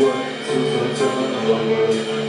words of the world.